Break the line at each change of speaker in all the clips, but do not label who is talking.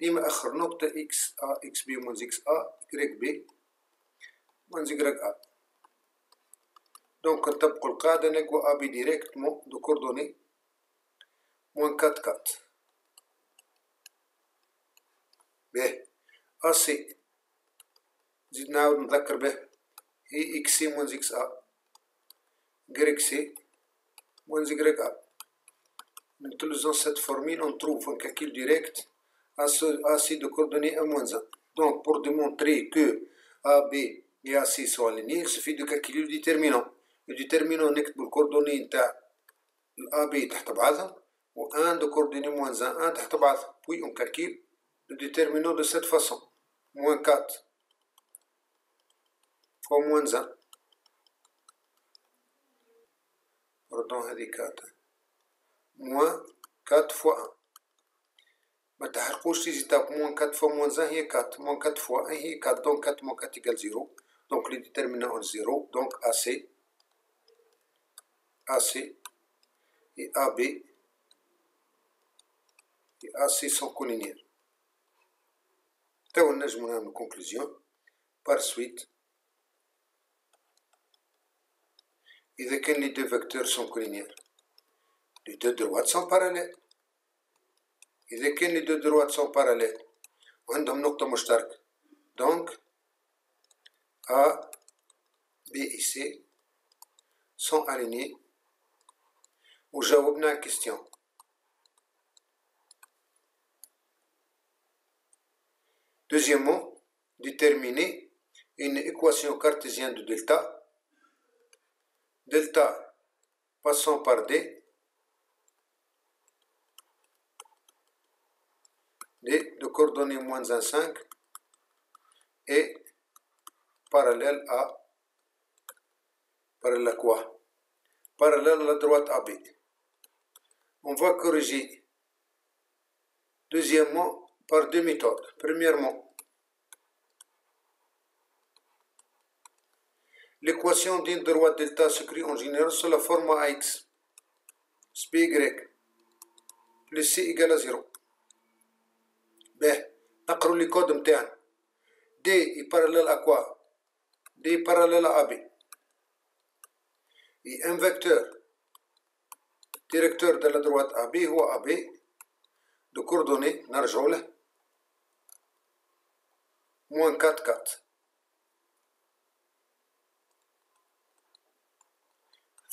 ديما آخر نقطة إكس آ إكس بي موان إكس آ كريك بي موان زيكراك آ. دونك نطبقو القاعدة نلقو آ بي ديريكتمون دو كوردوني. موان كات كات. به. آ سي نزيد نعاود نذكر به. هي إكس سي موان إكس آ. كريك سي موان زيكراك آ. En utilisant cette formule, on trouve un calcul direct. à ces deux coordonnées à moins 1. Donc, pour démontrer que AB et AC sont alignés, il suffit de calculer le déterminant. Le déterminant نكتب الكوردوني نتاع AB تحت بعضها و 1 de coordonnées moins 1 1 تحت بعضها. Puis on calcule le déterminant de cette façon. Moins 4 fois moins 1. Pardon, هذه 4. moins 4 fois 1 ما تحرقوش تيجي تاع moins 4 fois moins 1 هي 4 moins 4 fois 1 هي 4 donc 4 moins 4 égale 0 donc les déterminants ont 0 donc AC AC et AB et AC sont collinéaires توا نجمو نعملو conclusion par suite إذا كان les deux vecteurs sont collinéaires les deux droites sont parallèles إذا كان les deux droites sont parallèles وعندهم نقطة مشتركة donc A, B et C sont alignés وجاوبنا على الكستيون Deuxièmement, déterminer une équation cartésienne de delta. Delta passant par D D de coordonnées moins 1, 5 est parallèle à parallèle à quoi? Parallèle à la droite AB. On va corriger deuxièmement par deux méthodes. Premièrement, l'équation d'une droite delta s'écrit en général sous la forme AX. SPY plus C égale à 0. به نقروا لي كود نتاعنا دي اي باراليل ا كوا دي باراليل ا بي اي ان فيكتور ديريكتور دو لا دروات ا بي هو ا بي دو كوردوني نرجعوا له موان كات كات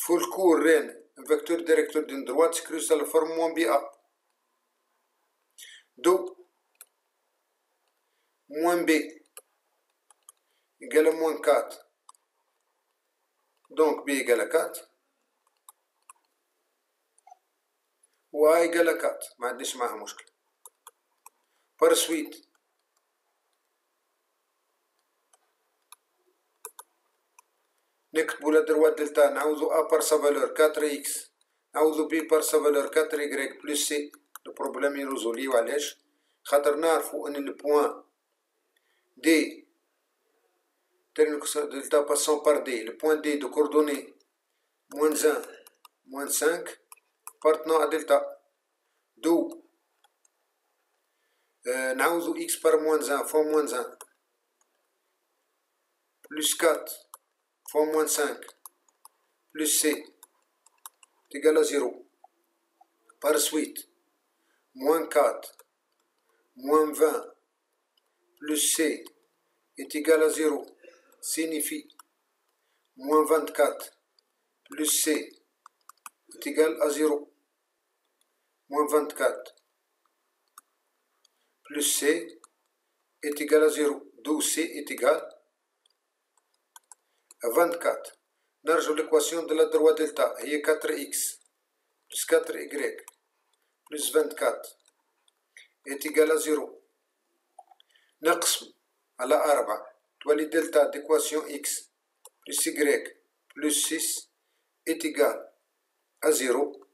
فول كور رين ان فيكتور ديريكتور دين دروات سكريو سال فورم موان بي ا دو moins b égale à moins 4. Donc b égale à 4. و égale à 4 ما عندناش معها مشكل بار سويت نكتبو لا دروا دلتا نعوضو ا بار سا فالور 4 إكس نعوضو بي بار سا فالور 4 يغريك بلس سي البروبليم يرزوليو علاش خاطر نعرفو ان البوان D, delta passant par D, le point D de coordonnées moins 1, moins 5, partant à delta. D'où euh, x par moins 1 fois moins 1, plus 4 fois moins 5, plus C, égal à 0. Par suite, moins 4, moins 20, le C est égal à 0 signifie moins 24, le C est égal à 0, moins 24, Plus C est égal à 0, d'où C est égal à 24. Narge l'équation de la droite delta, il 4x plus 4y plus 24 est égal à 0. نقسم على أربعة. تولي دلتا ديكواسيون إكس بلس إكغيك بلس سيس إت إيكال أزيرو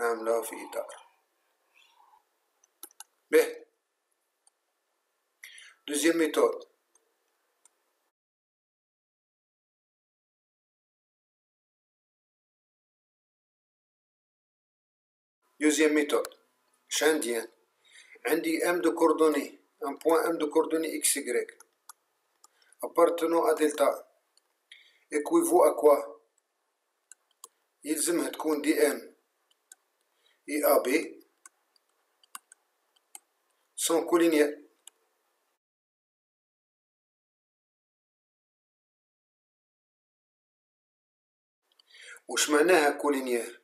نعملها في إطار. به دوزيام ميثود. Deuxième méthode. Chandien. عندي ام دو كوردوني ان بوان ام دو كوردوني إكس يغريك ابارتنو ا دلتا اكويفو ا كوا يلزمها تكون دي ام اي ا بي سون كولينيال وش معناها كولينيال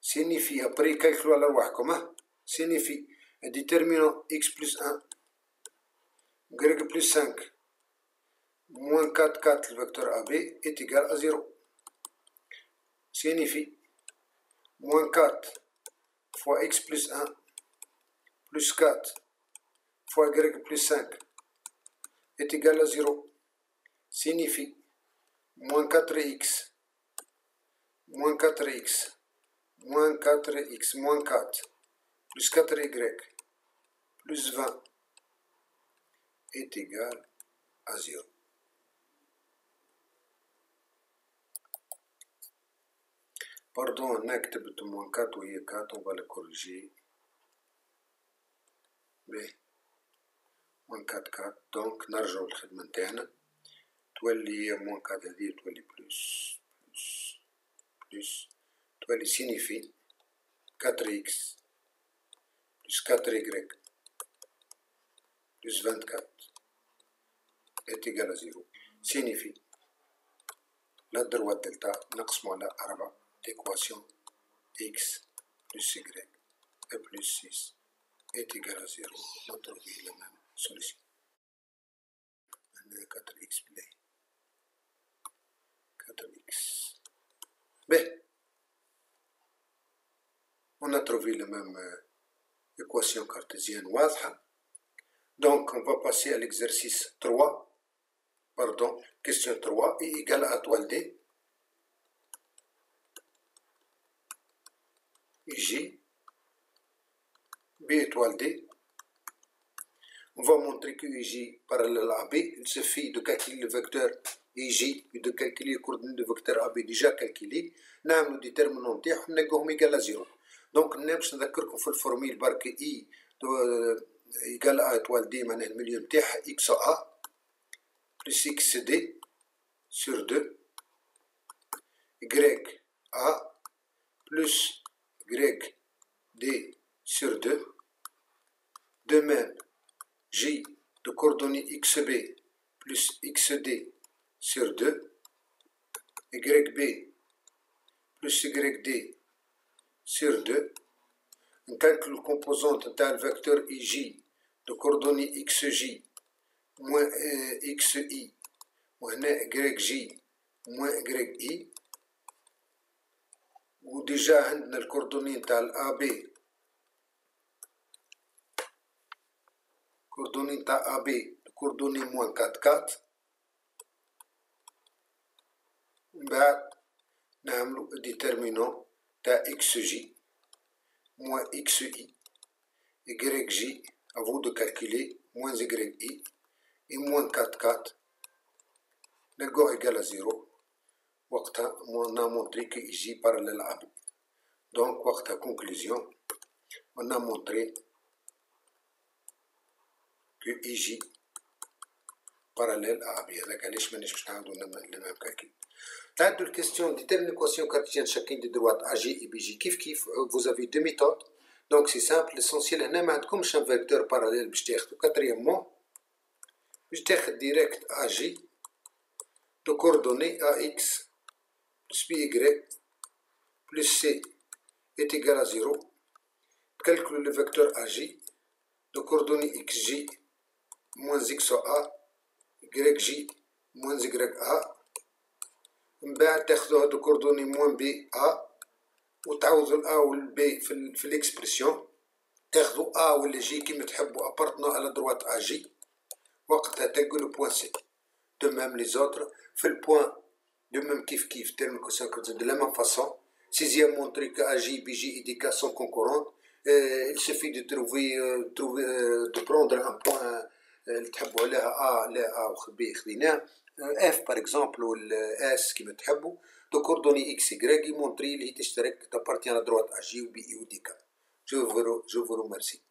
سينيفي بري كالكلو على رواحكم ها سينيفي un déterminant x plus 1, y plus 5, moins 4, 4, le vecteur AB est égal à 0. Signifie moins 4 fois x plus 1 plus 4 fois y plus 5 est égal à 0. Signifie moins 4x moins 4x moins 4x moins 4 plus 4y plus 20 est égal à 0. Pardon, on a moins 4 ou 4, on va le corriger. B. Moins 4, 4. Donc, نرجع الخدمة نتاعنا تولي moins 4 هذه تولي plus plus plus qui signifie 4x plus 4y plus 24 est égal à 0 signifie la droite delta نقسم على 4 équation x plus y et plus 6 est égal à 0 on trouve la même solution 4x 4x B on a trouvé la même euh, équation cartésienne واضحة. Donc, on va passer à l'exercice 3. Pardon, question 3 est égale à toile D. J, B étoile D. On va montrer que J parallèle à B, il suffit de calculer le vecteur EJ et de calculer les coordonnées du vecteur AB déjà calculé. le déterminant تاعهم نلقاهم égal à 0. دونك انا باش نذكركم في الفورميل برك اي ايكال ا اتوال دي معناها المليون نتاعها اكس ا بلس اكس دي سور دو y a plus y d sur 2. De même, j de coordonnées xb plus xd sur 2. yb plus yd sur 2, نكالكل الكومبوزونت نتاع الفاكتور اي جي دو كوردوني إكس جي موان إكس اي وهنا جريك جي موان جريك اي وديجا عندنا الكوردوني نتاع الا بي كوردوني نتاع ا بي كوردوني موان كات كات من بعد نعملو ديترمينون تاع إكس جي moins xi, yj, à vous de calculer, moins yi, et moins 4, 4, le égal à 0, on a montré que ij parallèle à b. Donc, la conclusion, on a montré que ij parallèle à b. هذاك علاش مانيش باش نعاودو le même calcul. تعدوا الكيستيون détermine l'équation cartésienne chacune des droites AG et BG كيف كيف vous avez deux méthodes donc c'est simple l'essentiel هنا ما عندكمش un vecteur parallèle باش تاخدو quatrièmement باش تاخد direct AG de coordonnées AX plus BY plus C est égal à 0 calcule le vecteur AG de coordonnées XJ moins XA YJ moins YA من بعد تاخذو هادو كوردوني موان بي أ وتعوضو الأ والبي في, في الاكسبرسيون تاخذوا أ ولا جي كيما تحبوا ابارتنون على دروات أ جي. وقتها تلقوا لو بوان سي. دو ميم لي زوتر. في البوان دو ميم كيف كيف. تيرميك دو لا ميم فاسون. سيزيام مونتري كو أ جي بي جي إي دي كا سون كونكورونت il suffit de trouver trouver de prendre un point اللي تحبوا عليها أ لا أ وبي خذيناه اف بار اكزومبل والاس كيما تحبوا دو كوردوني إكس يغريغي مونتري اللي تشترك تابارتيان دروات أجي وبي اي وديكا جو فرو جو فرو روميرسي